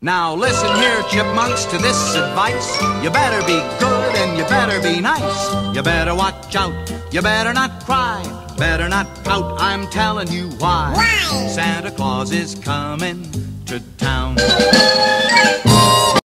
Now listen here, chipmunks, to this advice. You better be good and you better be nice. You better watch out, you better not cry, better not pout, I'm telling you why. Why? Santa Claus is coming.